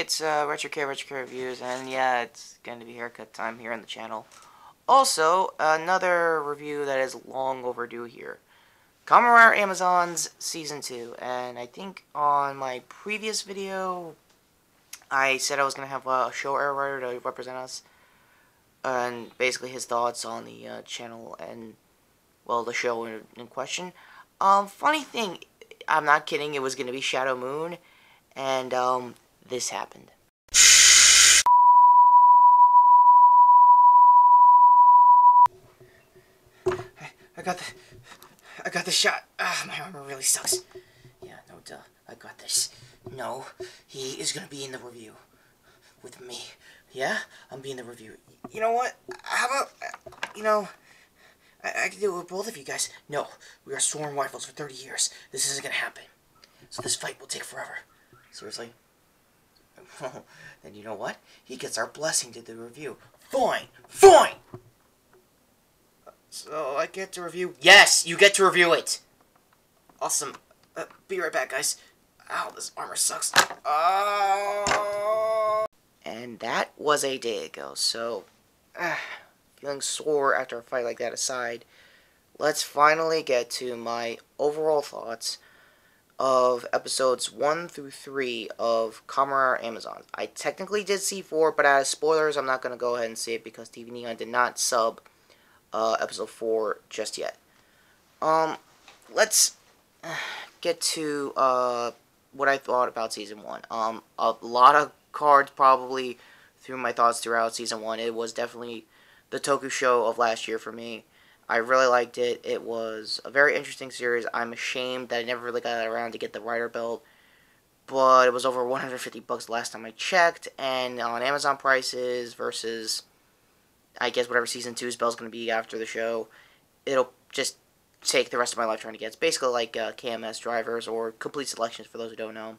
it's uh, Retro Care Retro Care Reviews, and yeah, it's going to be haircut time here on the channel. Also, another review that is long overdue here. Kamen Rider Amazons Season 2, and I think on my previous video, I said I was going to have a Showa Rider to represent us, and basically his thoughts on the uh, channel and, well, the show in, in question. Um, funny thing, I'm not kidding, it was going to be Shadow Moon, and, um, this happened. I, I got the, I got the shot. Ah, my armor really sucks. Yeah, no duh, I got this. No, he is gonna be in the review with me. Yeah, I'm being the review. You know what? How about, you know, I, I can do it with both of you guys. No, we are sworn rivals for 30 years. This isn't gonna happen. So this fight will take forever. Seriously? then you know what? He gets our blessing to the review. Fine! Fine! So I get to review? Yes, you get to review it! Awesome. Uh, be right back, guys. Ow, this armor sucks. Oh. And that was a day ago, so... Uh, feeling sore after a fight like that aside, let's finally get to my overall thoughts of episodes 1 through 3 of Rider Amazon. I technically did see 4, but as spoilers, I'm not going to go ahead and say it because TV-Nihon did not sub uh, episode 4 just yet. Um, let's get to uh, what I thought about Season 1. Um, a lot of cards probably through my thoughts throughout Season 1. It was definitely the Toku show of last year for me. I really liked it. It was a very interesting series. I'm ashamed that I never really got around to get the writer belt, but it was over 150 bucks last time I checked, and on Amazon prices versus, I guess whatever season two's going to be after the show, it'll just take the rest of my life trying to get. It's basically like uh, KMS drivers or complete selections for those who don't know.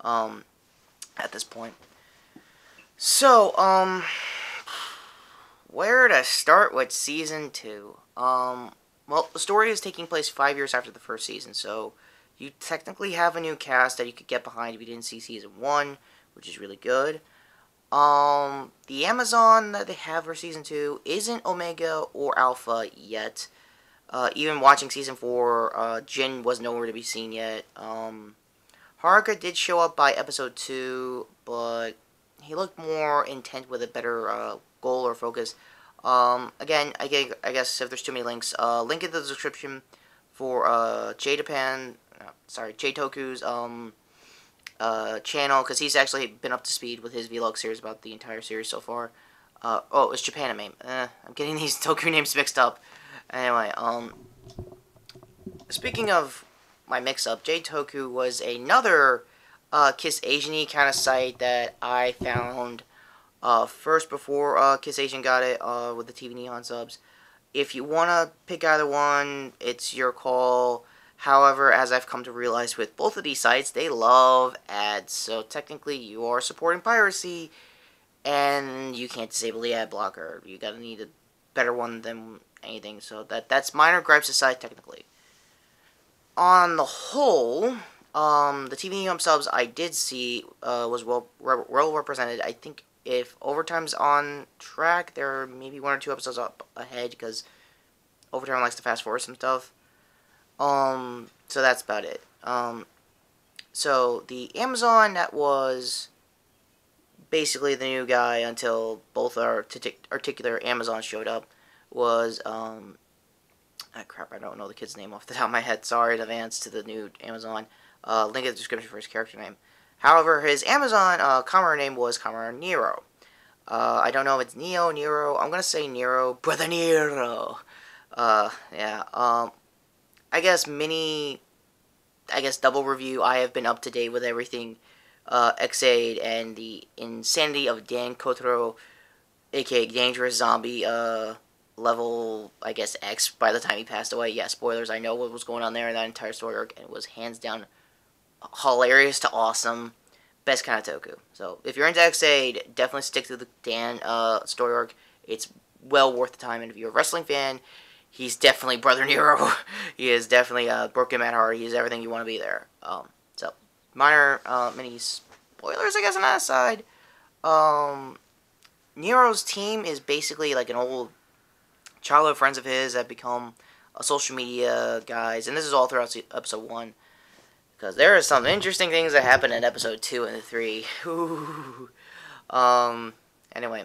Um, at this point. So, um, where to start with season two? Um, well, the story is taking place five years after the first season, so you technically have a new cast that you could get behind if you didn't see season one, which is really good. Um, the Amazon that they have for season two isn't Omega or Alpha yet. Uh, even watching season four, uh, Jin was nowhere to be seen yet. Um, Haruka did show up by episode two, but he looked more intent with a better uh, goal or focus. Um, again, I, guess if there's too many links, uh, link in the description for uh, J-Japan, uh, sorry, J-Toku's um, uh, channel, because he's actually been up to speed with his vlog series about the entire series so far. Uh, oh, it's Japanime. Eh, I'm getting these Toku names mixed up. Anyway, um, speaking of my mix-up, J-Toku was another uh, Kiss Asian-y kind of site that I found uh, first, before uh, Kiss Asian got it uh, with the TV-Nihon subs, if you want to pick either one, it's your call. However, as I've come to realize with both of these sites, they love ads. So technically, you are supporting piracy, and you can't disable the ad blocker. You gotta need a better one than anything. So that that's minor gripes aside, technically. On the whole, um, the TV-Nihon subs I did see uh, was well well represented. I think if Overtime's on track, there are maybe one or two episodes up ahead because Overtime likes to fast forward some stuff. Um, so that's about it. Um, so the Amazon that was basically the new guy until both our articular Amazon showed up was um, ah, crap. I don't know the kid's name off the top of my head. Sorry in advance to the new Amazon. Uh, link in the description for his character name. However, his Amazon uh, name was Kamen Nero. Uh, I don't know if it's Neo, Nero. I'm gonna say Nero. Brother Nero. Uh, yeah. Um, I guess mini, I guess double review. I have been up to date with everything. Uh, Ex-Aid and the insanity of Dan Kotaro, aka Dangerous Zombie, uh, level, I guess, X by the time he passed away. Yeah, spoilers, I know what was going on there in that entire story arc, and it was hands down hilarious to awesome. Best kind of Toku. So if you're into Ex-Aid, definitely stick to the Dan uh, story arc. It's well worth the time. And if you're a wrestling fan, he's definitely Brother Nero. he is definitely uh, Broken Matt Hardy. He's everything you want to be there. Um, so minor uh, mini spoilers, I guess, on that side. Um, Nero's team is basically like an old childhood friends of his that become a social media guys, and this is all throughout episode one. Because there are some interesting things that happen in episode two and three. um. Anyway,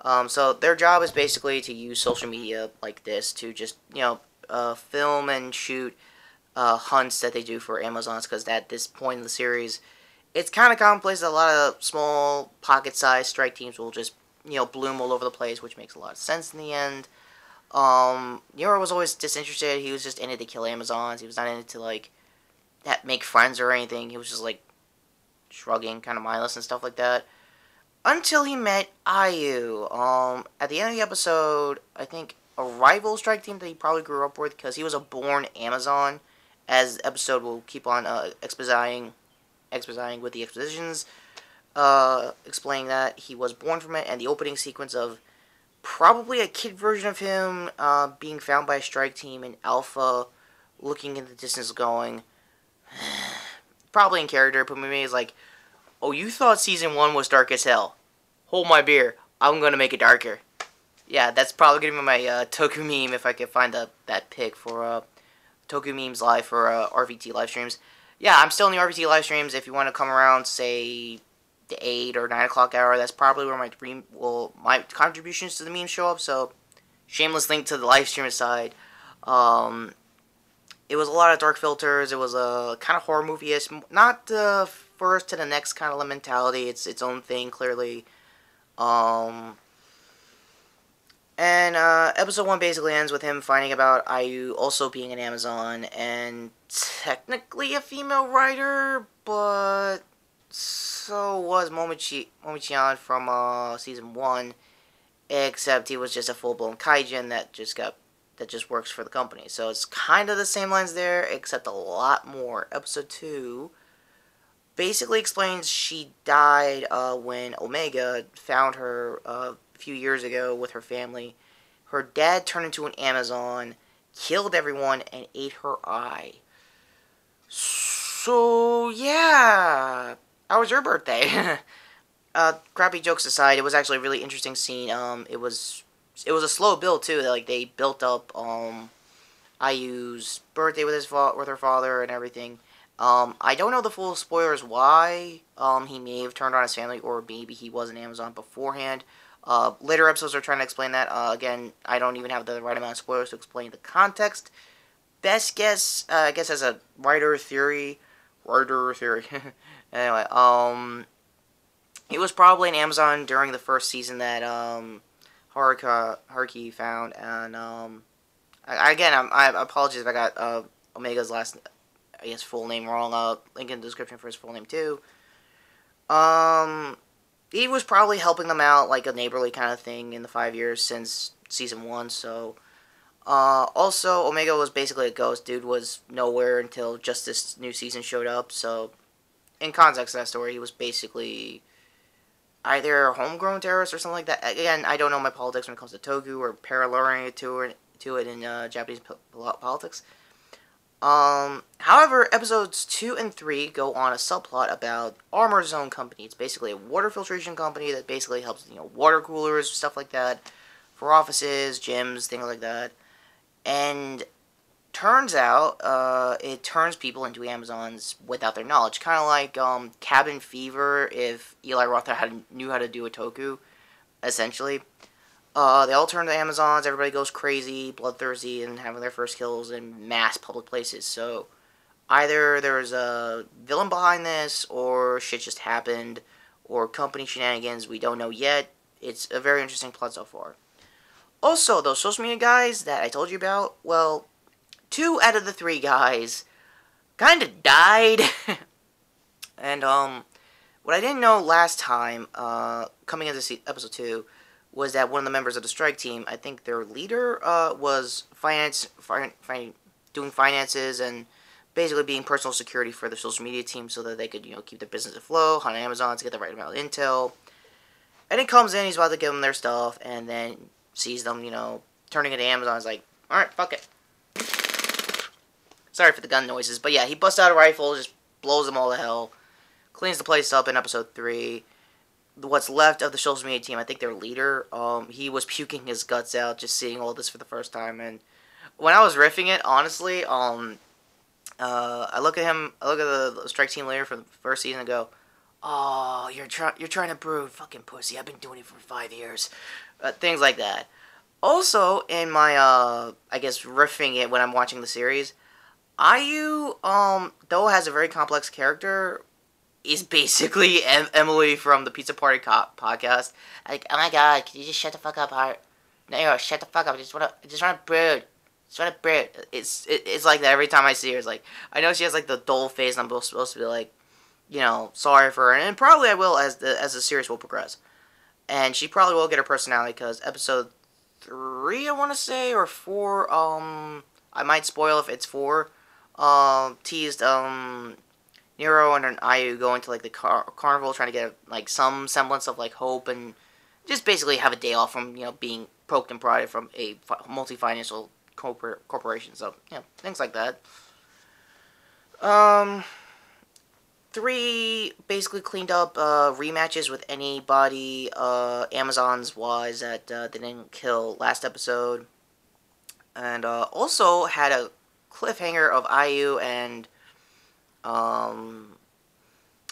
um. So their job is basically to use social media like this to just you know uh, film and shoot uh, hunts that they do for Amazons. Because at this point in the series, it's kind of commonplace that a lot of small pocket-sized strike teams will just you know bloom all over the place, which makes a lot of sense in the end. Um, Nero was always disinterested. He was just in it to kill Amazons. He was not in it to like make friends or anything. He was just like shrugging, kind of mindless and stuff like that. Until he met Iyu. Um, at the end of the episode, I think a rival strike team that he probably grew up with because he was a born Amazon. As episode will keep on uh, expositing, with the expositions, uh, explaining that he was born from it, and the opening sequence of probably a kid version of him uh, being found by a strike team in Alpha, looking in the distance, going, probably in character, but maybe is like, oh, you thought season one was dark as hell. Hold my beer. I'm gonna make it darker. Yeah, that's probably gonna be my uh, Toku meme if I can find that pic for uh, Toku memes live for uh, RVT live streams. Yeah, I'm still in the RVT live streams. If you want to come around, say the eight or nine o'clock hour. That's probably where my dream will my contributions to the meme show up. So, shameless link to the live stream side. Um, it was a lot of dark filters. It was a kind of horror movie ish, not the first to the next kind of mentality. It's its own thing clearly. Um, and uh, episode one basically ends with him finding about Iyu also being an Amazon and technically a female writer, but so was Momochi Momochian from uh, season one, except he was just a full blown kaijin that just got that just works for the company. So it's kind of the same lines there, except a lot more. Episode two basically explains she died uh, when Omega found her uh, a few years ago with her family. Her dad turned into an Amazon, killed everyone, and ate her eye. So yeah, how was your birthday? uh, crappy jokes aside, it was actually a really interesting scene. Um, it was it was a slow build too. Like they built up um, Iyu's birthday with his fa- with her father and everything. Um, I don't know the full spoilers why um, he may have turned on his family or maybe he was an Amazon beforehand. Uh, later episodes are trying to explain that. Uh, again, I don't even have the right amount of spoilers to explain the context. Best guess, uh, I guess, as a writer theory, writer theory. Anyway, um, he was probably an Amazon during the first season that um, Haruka Haruki found, and um, I, again, I'm, I apologize if I got uh, Omega's last, I guess, full name wrong. Uh, link in the description for his full name too. Um, he was probably helping them out like a neighborly kind of thing in the five years since season one. So, uh, also Omega was basically a ghost. Dude was nowhere until just this new season showed up. So in context of that story, he was basically either homegrown terrorists or something like that. Again, I don't know my politics when it comes to Toku or paralleling it to, it, to it in uh, Japanese politics. Um, however, episodes 2 and 3 go on a subplot about Armor Zone Company. It's basically a water filtration company that basically helps, you know, water coolers, stuff like that, for offices, gyms, things like that. And turns out uh, it turns people into Amazons without their knowledge. Kind of like um, Cabin Fever if Eli Roth had, knew how to do a toku, essentially. Uh, they all turn to Amazons, everybody goes crazy, bloodthirsty, and having their first kills in mass public places. So either there's a villain behind this, or shit just happened, or company shenanigans, we don't know yet. It's a very interesting plot so far. Also, those social media guys that I told you about, well, two out of the three guys kind of died. and, um, what I didn't know last time, uh, coming into episode two, was that one of the members of the strike team, I think their leader, uh, was finance, fi fi doing finances and basically being personal security for the social media team so that they could, you know, keep their business afloat, on Amazon to get the right amount of intel. And he comes in, he's about to give them their stuff, and then sees them, you know, turning into Amazon. He's like, alright, fuck it. Sorry for the gun noises, but yeah, he busts out a rifle, just blows them all to hell. cleans the place up in episode three. What's left of the social media team, I think their leader, um, he was puking his guts out just seeing all this for the first time. And when I was riffing it, honestly, um, uh, I look at him, I look at the strike team leader from the first season and go, "Oh, you're trying, you're trying to brood, fucking pussy. I've been doing it for five years." Uh, things like that. Also, in my, uh, I guess riffing it when I'm watching the series, Iyu, um, though has a very complex character, is basically em- Emily from the Pizza Party podcast. Like, oh my god, can you just shut the fuck up, Art? No, shut the fuck up. I just wanna, I just wanna brood. Just wanna brood. It's, it, it's like that every time I see her. It's like, I know she has like the dull face, and I'm supposed to be like, you know, sorry for her, and probably I will as the as the series will progress. And she probably will get her personality because episode three, I want to say, or four. Um, I might spoil if it's four. Um, teased um Nero and an Iyu going to like the car- carnival, trying to get like some semblance of like hope and just basically have a day off from you know being poked and prodded from a multi financial corpor- corporation. So yeah, things like that. Um, three basically cleaned up uh, rematches with anybody uh, Amazons wise that uh, they didn't kill last episode, and uh, also had a cliffhanger of Iyu and um.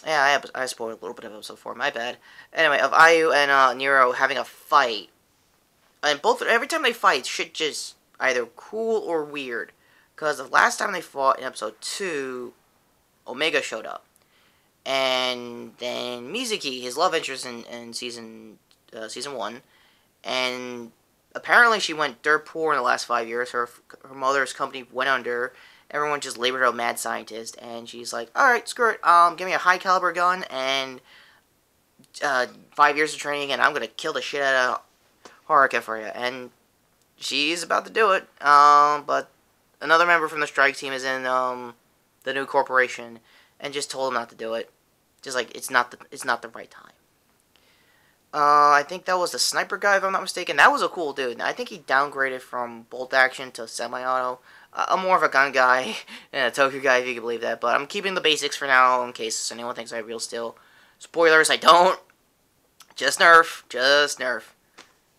Yeah, I, I spoiled a little bit of episode four. My bad. Anyway, of Iyu and uh, Nero having a fight, and both every time they fight, shit just either cool or weird. Because the last time they fought in episode two, Omega showed up and then Mizuki, his love interest in, in season uh, season one, and apparently she went dirt poor in the last five years. Her her mother's company went under. Everyone just labeled her a mad scientist, and she's like, "All right, screw it. Um, give me a high caliber gun and uh, five years of training, and I'm gonna kill the shit out of Haruka for you." And she's about to do it. Um, but another member from the strike team is in um the new corporation and just told him not to do it. Just like it's not the it's not the right time. Uh, I think that was the sniper guy, if I'm not mistaken. That was a cool dude. I think he downgraded from bolt action to semi-auto. Uh, I'm more of a gun guy and a Toku guy, if you can believe that. But I'm keeping the basics for now, in case anyone thinks I real steel. Spoilers, I don't. Just nerf. Just nerf.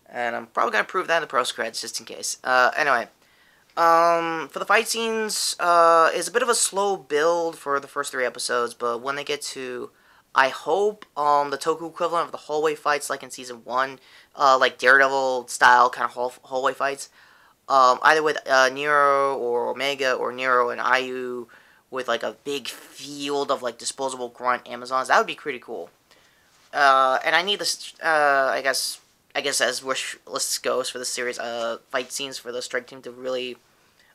And I'm probably going to prove that in the pro creds, just in case. Uh, anyway. Um, for the fight scenes, uh, it's a bit of a slow build for the first three episodes, but when they get to, I hope, um, the Toku equivalent of the hallway fights, like in season one, uh, like Daredevil style kind of hall- hallway fights, um, either with uh, Nero or Omega or Nero and Iyu with like a big field of like disposable grunt Amazons, that would be pretty cool. Uh, and I need this, uh, I guess, I guess as wish list goes for the series, uh, fight scenes for the strike team to really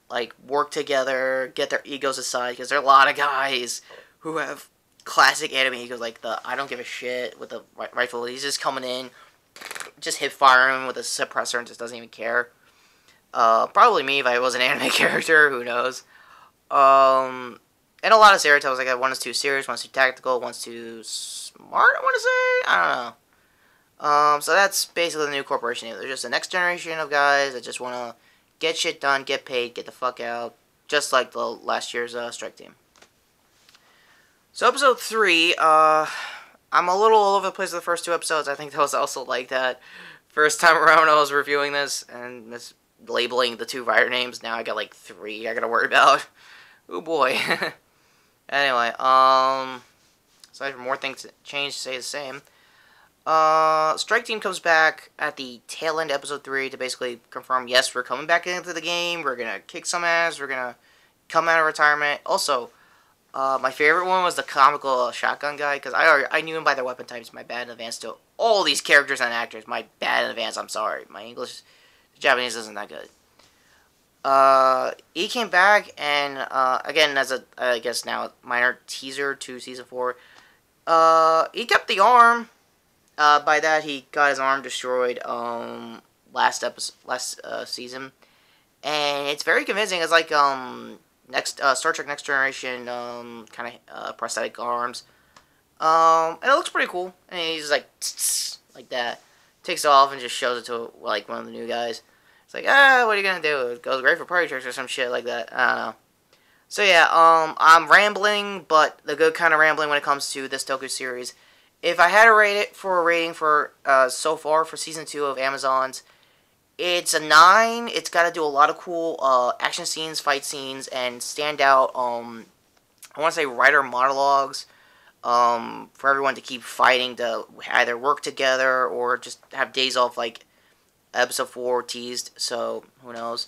like work together, get their egos aside because there are a lot of guys who have classic anime egos like the I don't give a shit with the rifle. He's just coming in, just hip firing with a suppressor and just doesn't even care. Uh, probably me if I was an anime character. Who knows? Um, and a lot of stereotypes like. One is too serious, one's too tactical, one's too smart. I want to say. I don't know. Um, so that's basically the new corporation. They're just the next generation of guys that just want to get shit done, get paid, get the fuck out, just like the last year's uh, strike team. So episode three, uh, I'm a little all over the place with the first two episodes. I think that was also like that first time around I was reviewing this and mis- labeling the two writer names. Now I got like three I gotta worry about. oh boy. anyway, um, aside from more things change, to stay the same. Uh, Strike Team comes back at the tail end episode 3 to basically confirm, yes, we're coming back into the game, we're gonna kick some ass, we're gonna come out of retirement. Also, uh, my favorite one was the comical shotgun guy, because I already, I knew him by their weapon types, my bad in advance to all these characters and actors, my bad in advance, I'm sorry. My English, Japanese isn't that good. Uh, he came back, and, uh, again, as a, I guess now, minor teaser to Season 4, uh, he kept the arm, uh, by that, he got his arm destroyed um, last episode, last uh, season, and it's very convincing. It's like um, next uh, Star Trek Next Generation um, kind of uh, prosthetic arms, um, and it looks pretty cool. And he's like like that, takes it off and just shows it to like one of the new guys. It's like ah, what are you gonna do? It goes great for party tricks or some shit like that. I don't know. So yeah, um, I'm rambling, but the good kind of rambling when it comes to this Toku series. If I had to rate it for a rating for uh, so far for season two of Amazons, it's a nine. It's got to do a lot of cool uh, action scenes, fight scenes, and stand out. Um, I want to say writer monologues. Um, for everyone to keep fighting to either work together or just have days off, like episode four teased. So who knows?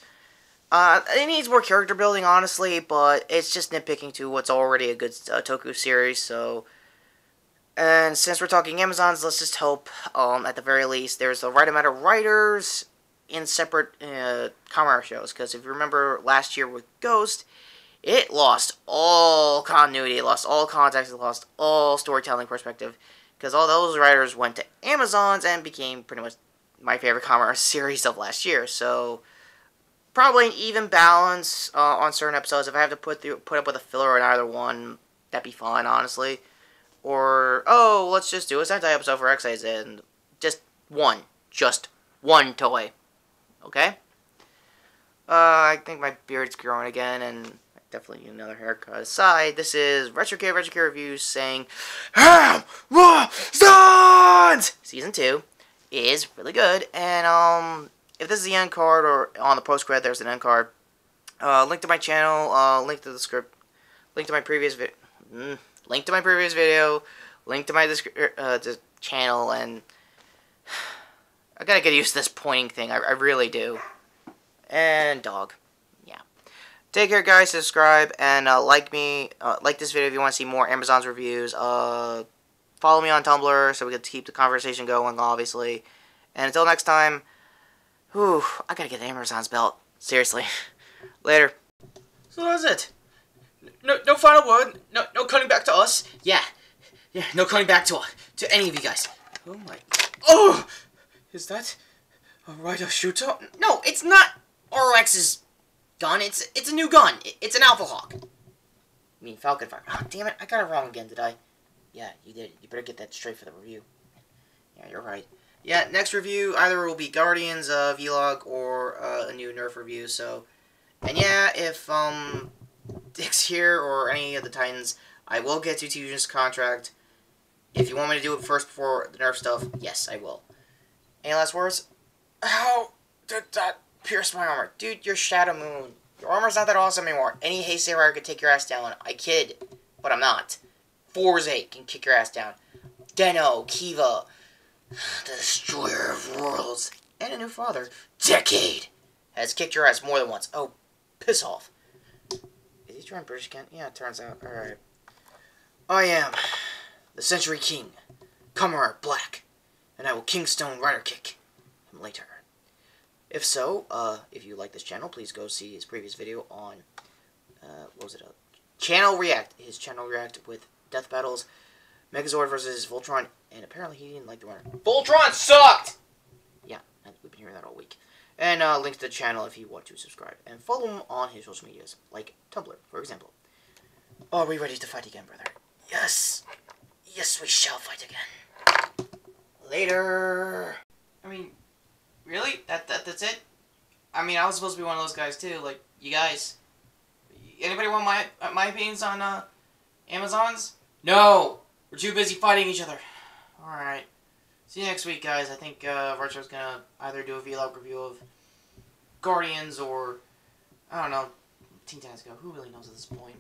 Uh, it needs more character building, honestly, but it's just nitpicking to what's already a good uh, Toku series. So, and since we're talking Amazons, let's just hope, um, at the very least, there's the right amount of writers in separate uh, Kamen shows. Because if you remember last year with Ghost, it lost all continuity, it lost all context, it lost all storytelling perspective. Because all those writers went to Amazons and became pretty much my favorite Kamen series of last year. So probably an even balance uh, on certain episodes. If I have to put through, put up with a filler in either one, that'd be fine, honestly. Or oh, let's just do a Sentai episode for Ex-Aid and just one, just one toy. Okay. Uh, I think my beard's growing again, and I definitely need another haircut. Aside, this is Retro K Retro K Reviews saying, Amazons! Season 2 is really good, and, um, if this is the end card, or on the post credit there's an end card, uh, link to my channel, uh, link to the script, link to my previous video, mm, link to my previous video, link to my uh, channel, and I gotta get used to this pointing thing, I, I really do. And dog. Yeah. Take care, guys. Subscribe and uh, like me. Uh, like this video if you want to see more Amazon's reviews. Uh, follow me on Tumblr so we can keep the conversation going, obviously. And until next time, whew, I gotta get Amazon's belt. Seriously. Later. So that's it. No, no final word. No, no cutting back to us. Yeah, yeah, no cutting back to to any of you guys. Oh my. Oh, is that a Rider shooter? No, it's not. ROX's gun. It's it's a new gun. It's an Alpha Hawk. I mean Falcon Fire. Oh, damn it! I got it wrong again, did I? Yeah, you did. You better get that straight for the review. Yeah, you're right. Yeah, next review either will be Guardians of Elog or uh, a new Nerf review. So, and yeah, if um Dick's here or any of the Titans, I will get you Fusion's contract. If you want me to do it first before the Nerf stuff, yes, I will. Any last words? How did that pierce my armor. Dude, you're Shadow Moon. Your armor's not that awesome anymore. Any Heisei Rider could take your ass down. I kid, but I'm not. Fourze can kick your ass down. Den-O, Kiva, the Destroyer of Worlds, and a new father, Decade, has kicked your ass more than once. Oh, piss off. Is he trying British again? Yeah, it turns out. Alright. I am the Century King, Kamen Black, and I will Kingstone Rider Kick him later. If so, uh, if you like this channel, please go see his previous video on, uh, what was it, uh, Channel React. His Channel React with Death Battles, Megazord versus Voltron, and apparently he didn't like the winner. Voltron sucked! Yeah, we've been hearing that all week. And uh, links to the channel if you want to subscribe. And follow him on his social medias, like Tumblr, for example. Are we ready to fight again, brother? Yes! Yes, we shall fight again. Later! I mean, Really? That, that that's it? I mean, I was supposed to be one of those guys too. Like, you guys. Anybody want my my opinions on uh, Amazons? No, we're too busy fighting each other. All right. See you next week, guys. I think uh, Retro's gonna either do a vlog review of Guardians or I don't know, Teen Titans Go. Who really knows at this point?